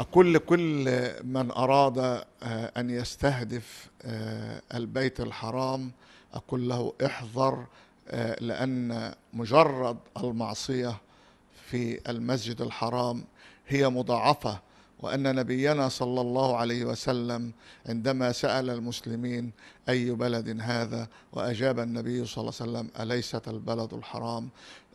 أقول لكل من أراد آه، أن يستهدف آه، البيت الحرام أقول له احذر آه، لأن مجرد المعصية في المسجد الحرام هي مضاعفة وأن نبينا صلى الله عليه وسلم عندما سأل المسلمين أي بلد هذا وأجاب النبي صلى الله عليه وسلم أليست البلد الحرام؟